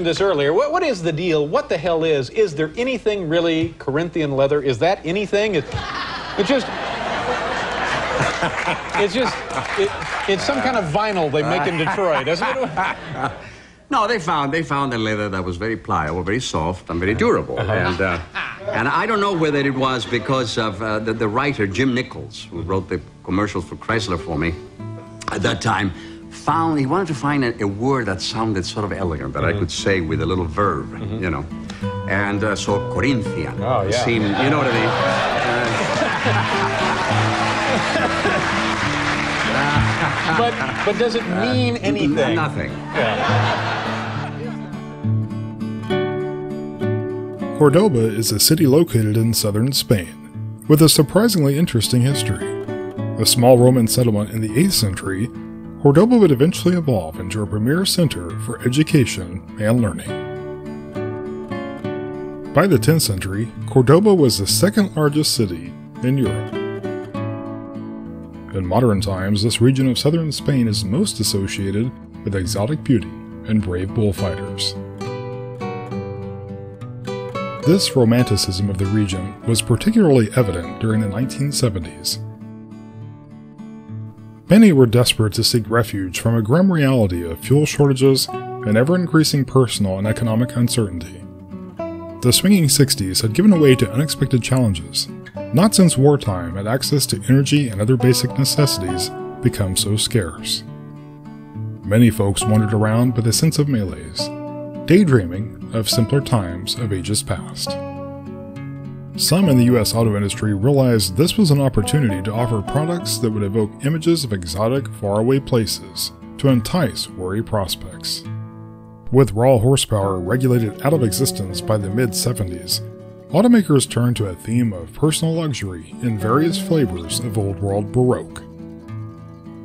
Now, now, Paul mentioned this earlier. What, what is the deal? What the hell is? Is there anything really Corinthian leather? Is that anything? It, it just. it's just. It, it's some kind of vinyl they make in Detroit, isn't it? No, they found they found a leather that was very pliable, very soft, and very durable. And uh, and I don't know whether it was because of uh, the, the writer Jim Nichols, who wrote the commercials for Chrysler for me at that time, found he wanted to find a, a word that sounded sort of elegant that I could say with a little verb, you know. And uh, so Corinthian Oh, yeah. seemed, you know what I mean? but but does it mean anything? Nothing. Cordoba is a city located in southern Spain, with a surprisingly interesting history. A small Roman settlement in the 8th century, Cordoba would eventually evolve into a premier center for education and learning. By the 10th century, Cordoba was the second largest city in Europe. In modern times, this region of southern Spain is most associated with exotic beauty and brave bullfighters. This romanticism of the region was particularly evident during the 1970s. Many were desperate to seek refuge from a grim reality of fuel shortages and ever increasing personal and economic uncertainty. The swinging 60s had given way to unexpected challenges. Not since wartime had access to energy and other basic necessities become so scarce. Many folks wandered around with a sense of malaise, daydreaming of simpler times of ages past. Some in the US auto industry realized this was an opportunity to offer products that would evoke images of exotic, faraway places to entice worry prospects. With raw horsepower regulated out of existence by the mid 70s, automakers turned to a theme of personal luxury in various flavors of old world Baroque.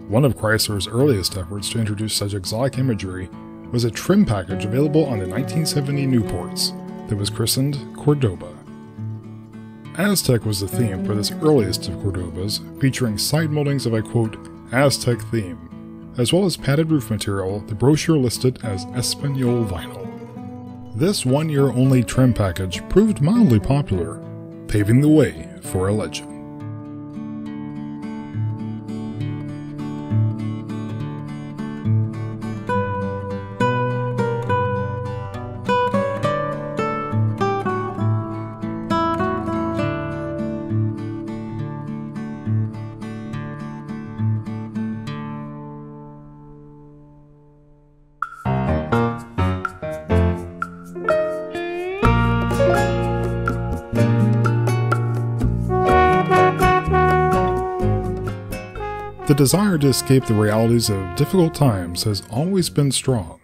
One of Chrysler's earliest efforts to introduce such exotic imagery was a trim package available on the 1970 Newports that was christened Cordoba. Aztec was the theme for this earliest of Cordobas, featuring side moldings of a quote, Aztec theme, as well as padded roof material the brochure listed as Espanol vinyl. This one year only trim package proved mildly popular, paving the way for a legend. Desire to escape the realities of difficult times has always been strong.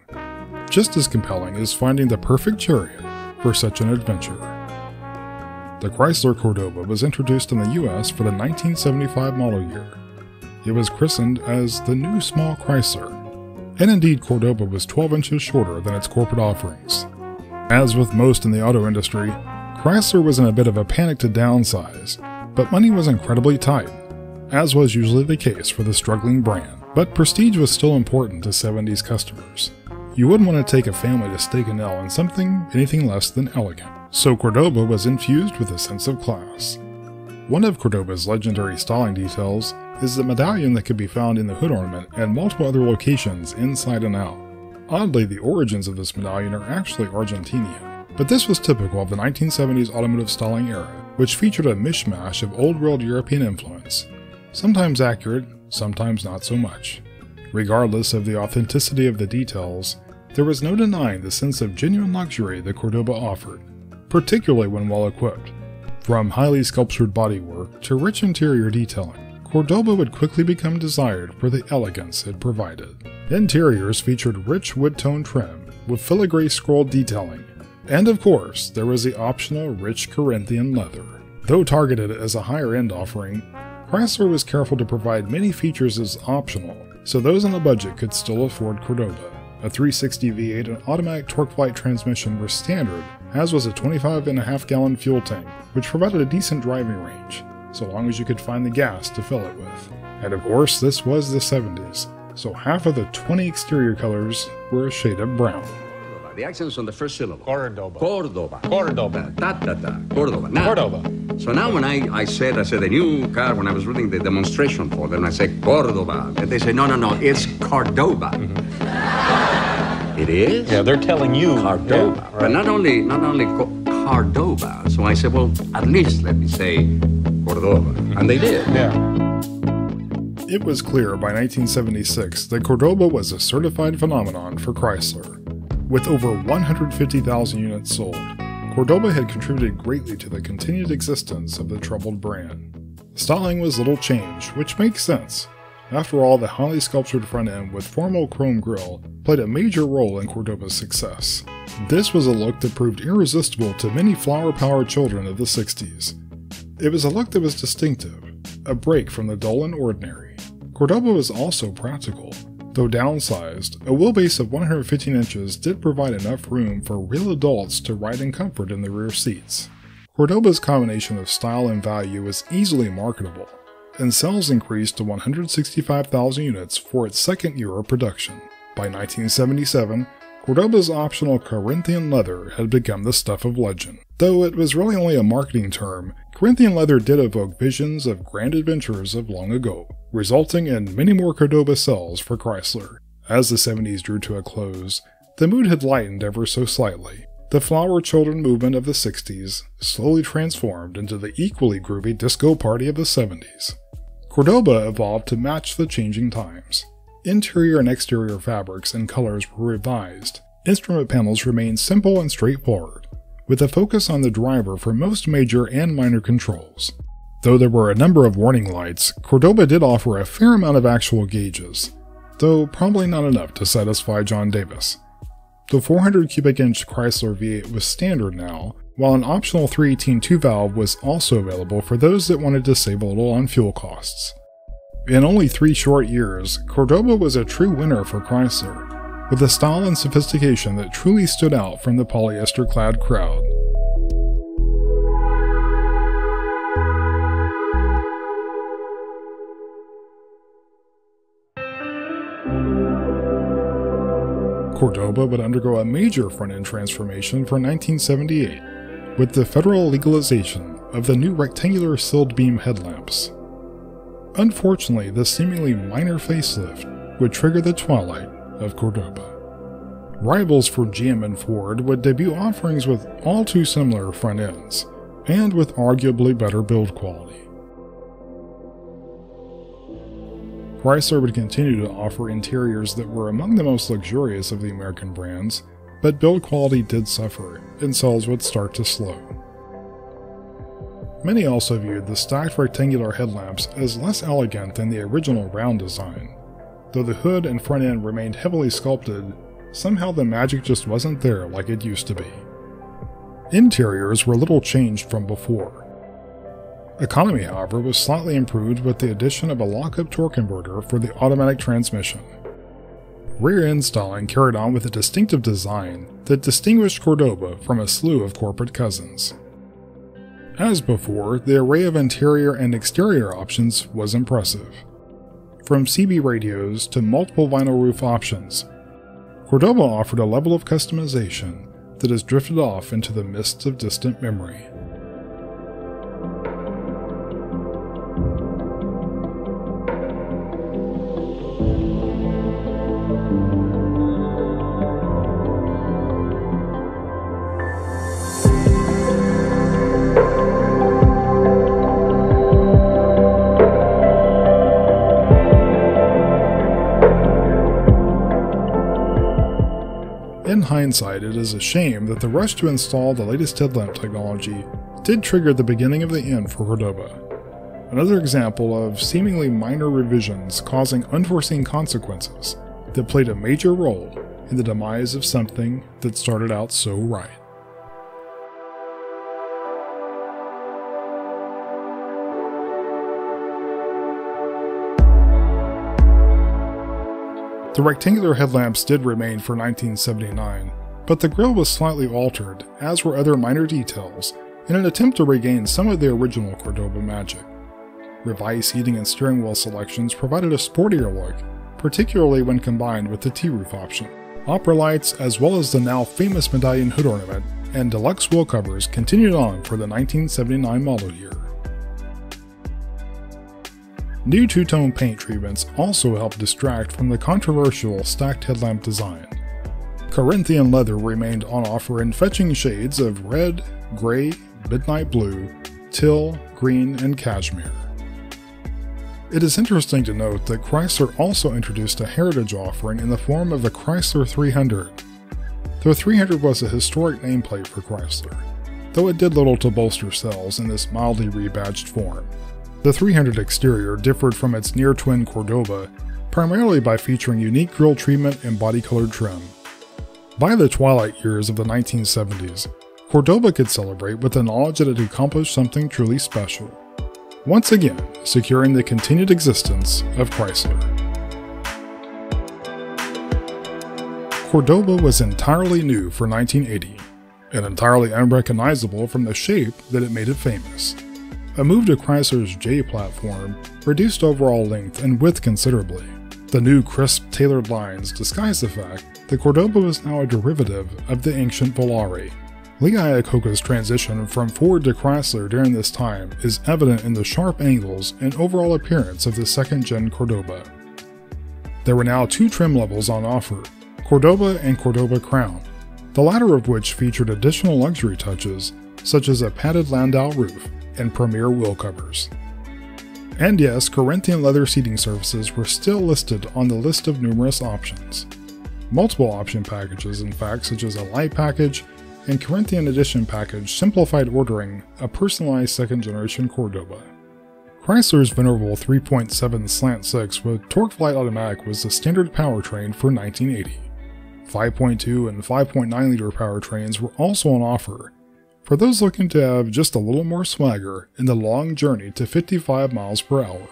Just as compelling is finding the perfect chariot for such an adventure. The Chrysler Cordoba was introduced in the US for the 1975 model year. It was christened as the new small Chrysler, and indeed Cordoba was 12 inches shorter than its corporate offerings. As with most in the auto industry, Chrysler was in a bit of a panic to downsize, but money was incredibly tight as was usually the case for the struggling brand. But prestige was still important to 70s customers. You wouldn't want to take a family to nail on something anything less than elegant, so Cordoba was infused with a sense of class. One of Cordoba's legendary styling details is the medallion that could be found in the hood ornament and multiple other locations inside and out. Oddly, the origins of this medallion are actually Argentinian, but this was typical of the 1970s automotive styling era, which featured a mishmash of old world European influence, sometimes accurate, sometimes not so much. Regardless of the authenticity of the details, there was no denying the sense of genuine luxury that Cordoba offered, particularly when well equipped. From highly sculptured bodywork to rich interior detailing, Cordoba would quickly become desired for the elegance it provided. Interiors featured rich wood tone trim with filigree scroll detailing, and of course, there was the optional rich Corinthian leather. Though targeted as a higher end offering, Chrysler was careful to provide many features as optional, so those on a budget could still afford Cordoba. A 360 V8 and automatic TorqueFlite transmission were standard, as was a 25.5 gallon fuel tank, which provided a decent driving range, so long as you could find the gas to fill it with. And of course, this was the 70s, so half of the 20 exterior colors were a shade of brown. The accent's on the first syllable. Cordoba. Cordoba. Cordoba. Ta ta ta. Cordoba. Now, Cordoba. So now when I, I said, I said a new car, when I was reading the demonstration for them, I said Cordoba. And they said, no, no, no, it's Cordoba. It is? Yeah, they're telling you. Cordoba. Yeah, But not only, not only Co- Cordoba. So I said, well, at least let me say Cordoba. And they did. Yeah. It was clear by 1976 that Cordoba was a certified phenomenon for Chrysler. With over 150,000 units sold, Cordoba had contributed greatly to the continued existence of the troubled brand. Styling was little changed, which makes sense. After all, the highly sculptured front end with formal chrome grille played a major role in Cordoba's success. This was a look that proved irresistible to many flower powered children of the 60s. It was a look that was distinctive, a break from the dull and ordinary. Cordoba was also practical. Though downsized, a wheelbase of 115 inches did provide enough room for real adults to ride in comfort in the rear seats. Cordoba's combination of style and value was easily marketable, and sales increased to 165,000 units for its second year of production. By 1977, Cordoba's optional Corinthian leather had become the stuff of legend. Though it was really only a marketing term, Corinthian leather did evoke visions of grand adventures of long ago, resulting in many more Cordoba sales for Chrysler. As the 70s drew to a close, the mood had lightened ever so slightly. The flower children movement of the 60s slowly transformed into the equally groovy disco party of the 70s. Cordoba evolved to match the changing times. Interior and exterior fabrics and colors were revised. Instrument panels remained simple and straightforward, with a focus on the driver for most major and minor controls. Though there were a number of warning lights, Cordoba did offer a fair amount of actual gauges, though probably not enough to satisfy John Davis. The 400 cubic inch Chrysler V8 was standard now, while an optional 318 2 valve was also available for those that wanted to save a little on fuel costs. In only three short years, Cordoba was a true winner for Chrysler, with a style and sophistication that truly stood out from the polyester clad crowd. Cordoba would undergo a major front end transformation for 1978 with the federal legalization of the new rectangular sealed beam headlamps. Unfortunately, this seemingly minor facelift would trigger the twilight of Cordoba. Rivals for GM and Ford would debut offerings with all too similar front ends, and with arguably better build quality. Chrysler would continue to offer interiors that were among the most luxurious of the American brands, but build quality did suffer, and sales would start to slow. Many also viewed the stacked rectangular headlamps as less elegant than the original round design. Though the hood and front end remained heavily sculpted, somehow the magic just wasn't there like it used to be. Interiors were little changed from before. Economy, however, was slightly improved with the addition of a lockup torque converter for the automatic transmission. Rear end styling carried on with a distinctive design that distinguished Cordoba from a slew of corporate cousins. As before, the array of interior and exterior options was impressive. From CB radios to multiple vinyl roof options, Cordoba offered a level of customization that has drifted off into the mists of distant memory. In hindsight, it is a shame that the rush to install the latest headlamp technology did trigger the beginning of the end for Cordoba. Another example of seemingly minor revisions causing unforeseen consequences that played a major role in the demise of something that started out so right. The rectangular headlamps did remain for 1979, but the grille was slightly altered, as were other minor details, in an attempt to regain some of the original Cordoba magic. Revised heating and steering wheel selections provided a sportier look, particularly when combined with the T-roof option. opera lights, as well as the now famous medallion hood ornament and deluxe wheel covers continued on for the 1979 model year. New two-tone paint treatments also helped distract from the controversial stacked headlamp design. Corinthian leather remained on offer in fetching shades of red, gray, midnight blue, teal, green, and cashmere. It is interesting to note that Chrysler also introduced a heritage offering in the form of the Chrysler 300. The 300 was a historic nameplate for Chrysler, though it did little to bolster sales in this mildly rebadged form. The 300 exterior differed from its near twin Cordoba primarily by featuring unique grille treatment and body colored trim. By the twilight years of the 1970s, Cordoba could celebrate with the knowledge that it accomplished something truly special. Once again, securing the continued existence of Chrysler. Cordoba was entirely new for 1980, and entirely unrecognizable from the shape that it made it famous. A move to Chrysler's J platform reduced overall length and width considerably. The new crisp, tailored lines disguise the fact that Cordoba was now a derivative of the ancient Volare. Lee Iacocca's transition from Ford to Chrysler during this time is evident in the sharp angles and overall appearance of the second-gen Cordoba. There were now two trim levels on offer, Cordoba and Cordoba Crown, the latter of which featured additional luxury touches, such as a padded landau roof and premier wheel covers. And yes, Corinthian leather seating surfaces were still listed on the list of numerous options. Multiple option packages, in fact, such as a light package and Corinthian Edition package, simplified ordering a personalized second generation Cordoba. Chrysler's venerable 3.7 slant 6 with TorqueFlite automatic was the standard powertrain for 1980. 5.2 and 5.9 liter powertrains were also on offer, for those looking to have just a little more swagger in the long journey to 55 miles per hour.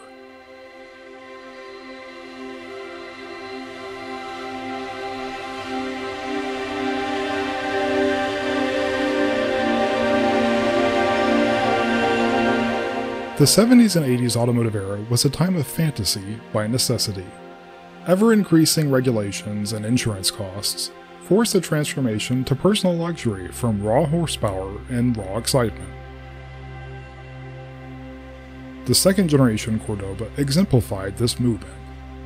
The 70s and 80s automotive era was a time of fantasy by necessity. Ever increasing regulations and insurance costs forced the transformation to personal luxury from raw horsepower and raw excitement. The second generation Cordoba exemplified this movement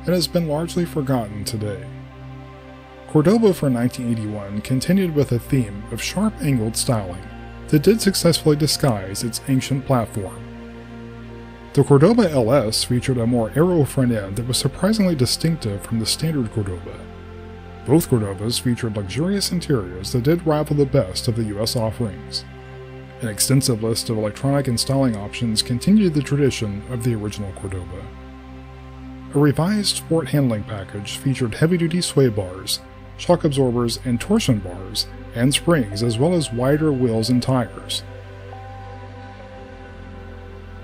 and has been largely forgotten today. Cordoba for 1981 continued with a theme of sharp angled styling that did successfully disguise its ancient platform. The Cordoba LS featured a more aero front end that was surprisingly distinctive from the standard Cordoba both Cordobas featured luxurious interiors that did rival the best of the US offerings. An extensive list of electronic and styling options continued the tradition of the original Cordoba. A revised sport handling package featured heavy-duty sway bars, shock absorbers and torsion bars, and springs as well as wider wheels and tires.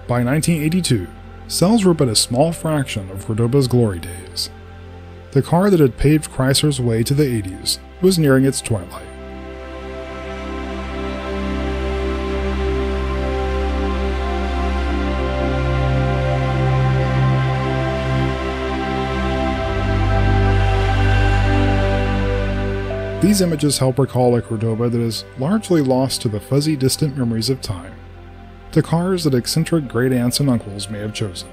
By 1982, sales were but a small fraction of Cordoba's glory days the car that had paved Chrysler's way to the 80s was nearing its twilight. These images help recall a Cordoba that is largely lost to the fuzzy, distant memories of time, the cars that eccentric great aunts and uncles may have chosen.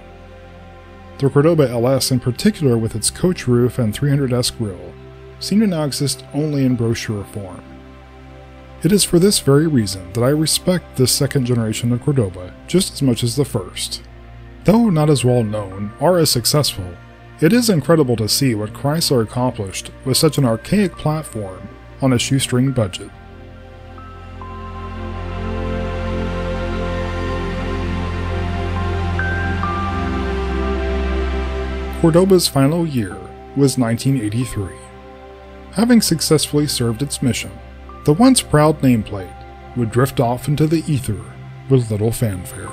The Cordoba LS, in particular with its coach roof and 300S grille, seem to now exist only in brochure form. It is for this very reason that I respect this second generation of Cordoba just as much as the first. Though not as well known or as successful, it is incredible to see what Chrysler accomplished with such an archaic platform on a shoestring budget. Cordoba's final year was 1983. Having successfully served its mission, the once proud nameplate would drift off into the ether with little fanfare.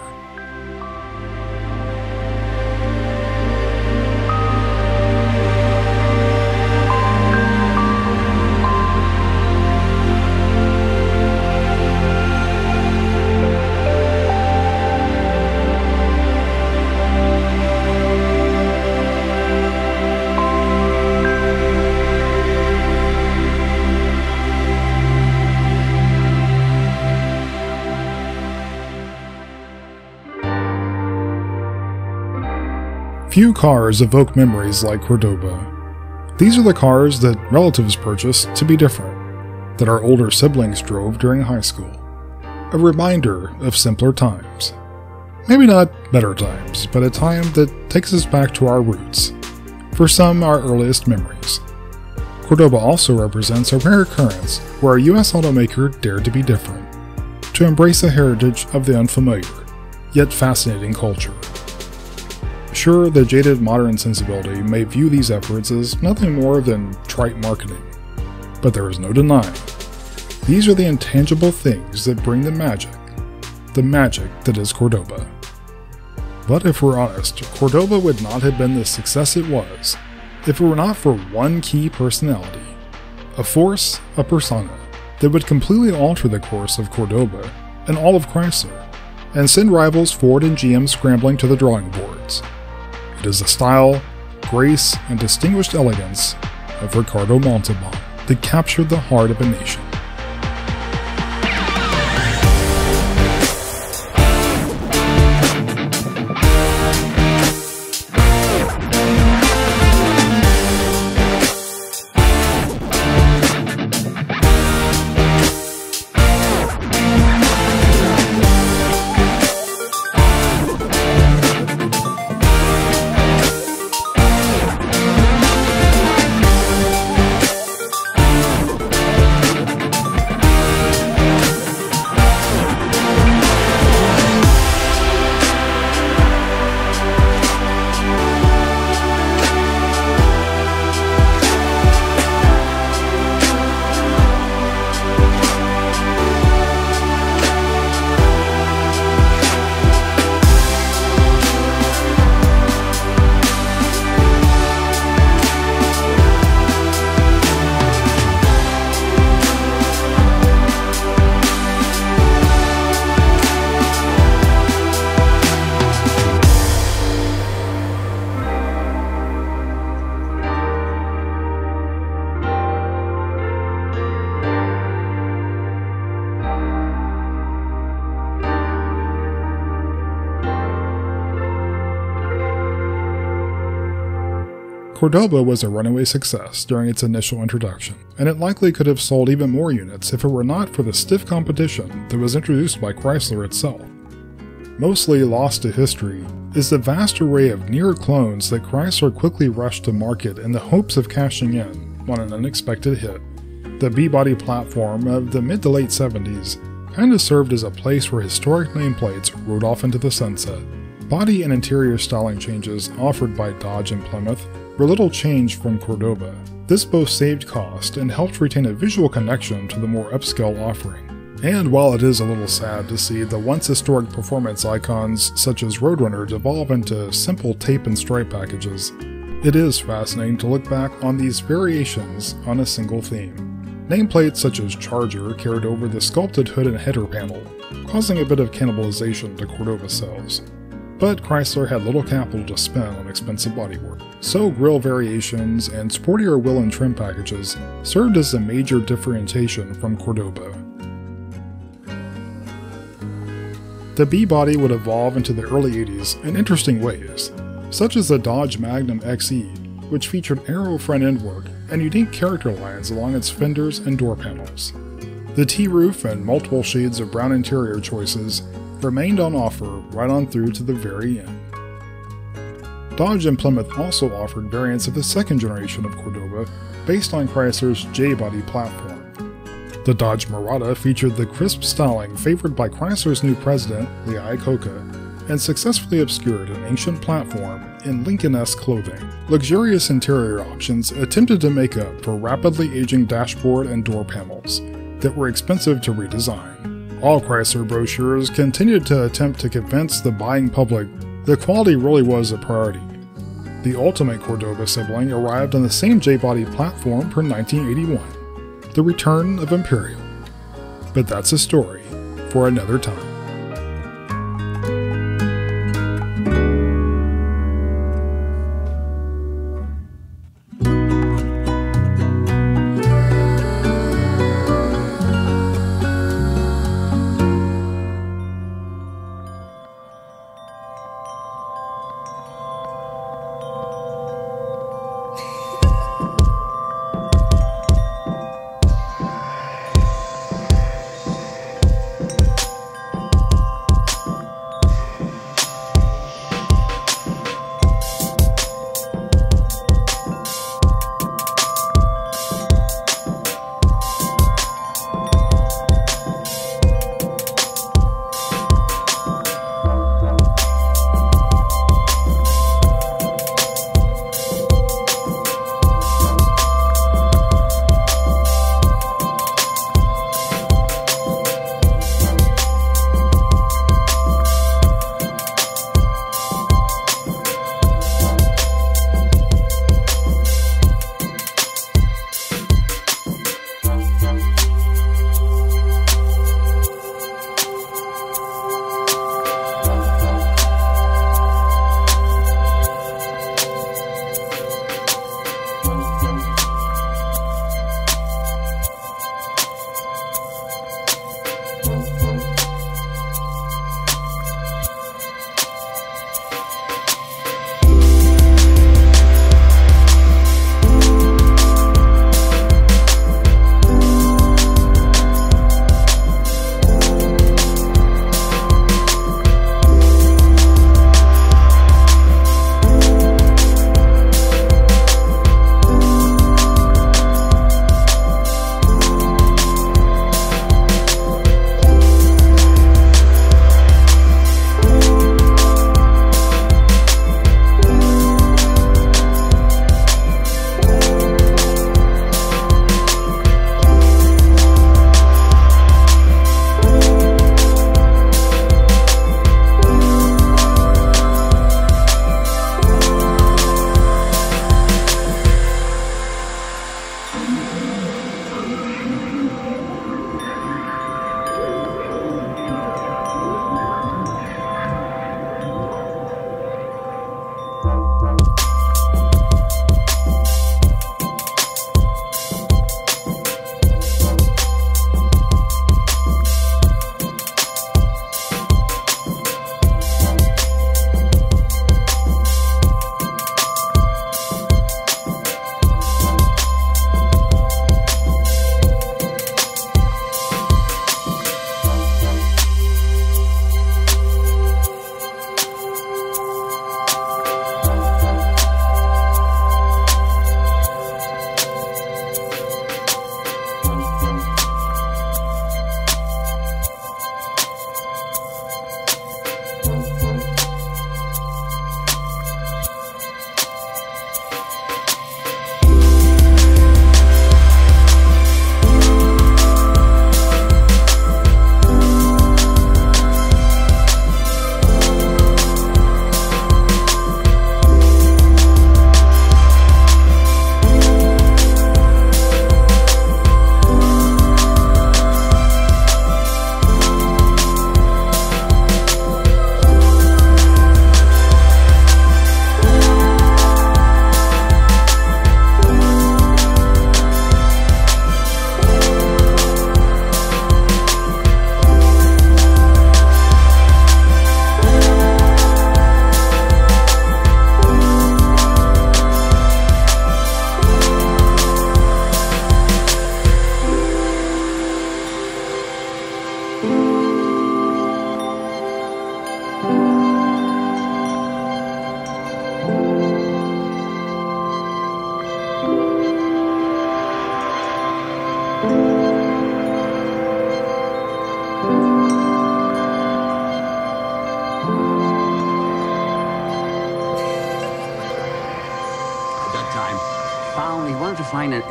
Few cars evoke memories like Cordoba. These are the cars that relatives purchased to be different, that our older siblings drove during high school. A reminder of simpler times. Maybe not better times, but a time that takes us back to our roots. For some, our earliest memories. Cordoba also represents a rare occurrence where a US automaker dared to be different, to embrace a heritage of the unfamiliar, yet fascinating culture. Sure, the jaded modern sensibility may view these efforts as nothing more than trite marketing, but there is no denying. These are the intangible things that bring the magic, the magic that is Cordoba. But if we're honest, Cordoba would not have been the success it was if it were not for one key personality, a force, a persona, that would completely alter the course of Cordoba and all of Chrysler, and send rivals Ford and GM scrambling to the drawing boards. It is the style, grace, and distinguished elegance of Ricardo Montalban that captured the heart of a nation. Cordoba was a runaway success during its initial introduction, and it likely could have sold even more units if it were not for the stiff competition that was introduced by Chrysler itself. Mostly lost to history is the vast array of near clones that Chrysler quickly rushed to market in the hopes of cashing in on an unexpected hit. The B-body platform of the mid to late 70s kinda served as a place where historic nameplates rode off into the sunset. Body and interior styling changes offered by Dodge and Plymouth were little changed from Cordoba. This both saved cost and helped retain a visual connection to the more upscale offering. And while it is a little sad to see the once historic performance icons such as Roadrunner devolve into simple tape and stripe packages, it is fascinating to look back on these variations on a single theme. Nameplates such as Charger carried over the sculpted hood and header panel, causing a bit of cannibalization to Cordoba sales. But Chrysler had little capital to spend on expensive bodywork, so grille variations and sportier wheel and trim packages served as a major differentiation from Cordoba. The B-body would evolve into the early 80s in interesting ways, such as the Dodge Magnum XE, which featured aero front end work and unique character lines along its fenders and door panels. The T-roof and multiple shades of brown interior choices remained on offer right on through to the very end. Dodge and Plymouth also offered variants of the second generation of Cordoba based on Chrysler's J-body platform. The Dodge Mirada featured the crisp styling favored by Chrysler's new president, Lee Iacocca, and successfully obscured an ancient platform in Lincoln-esque clothing. Luxurious interior options attempted to make up for rapidly aging dashboard and door panels that were expensive to redesign. All Chrysler brochures continued to attempt to convince the buying public that quality really was a priority. The ultimate Cordoba sibling arrived on the same J-body platform for 1981, the return of Imperial. But that's a story for another time.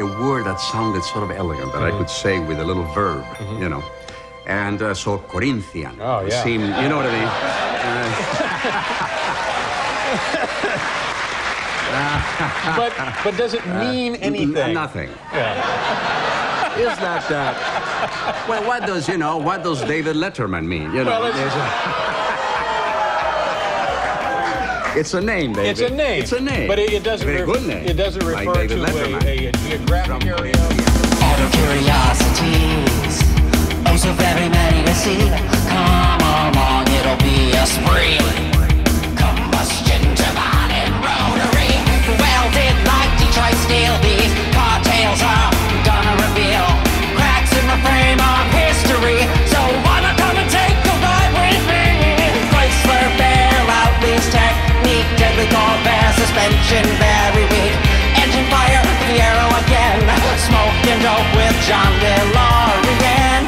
A, word that sounded sort of elegant that I could say with a little verb, you know. And uh, so Corinthian Oh, yeah. seemed, you know what I mean? But but does it mean N- anything? Nothing. Yeah. Is that, uh, well, what does, you know, what does David Letterman mean? You know, Well, it's a name, baby. It's a name. It's a name. But it, it doesn't. Re- good name. It doesn't refer like to a, a, geographic area. Out of curiosities, oh so very many to see. Come along, it'll be a spree. suspension very weak. Engine fire, the arrow again. Smoking dope with John DeLorean.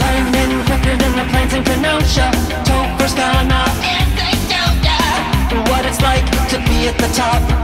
Landing quicker than the planes in Kenosha. Tofer's gone off. What it's like to be at the top.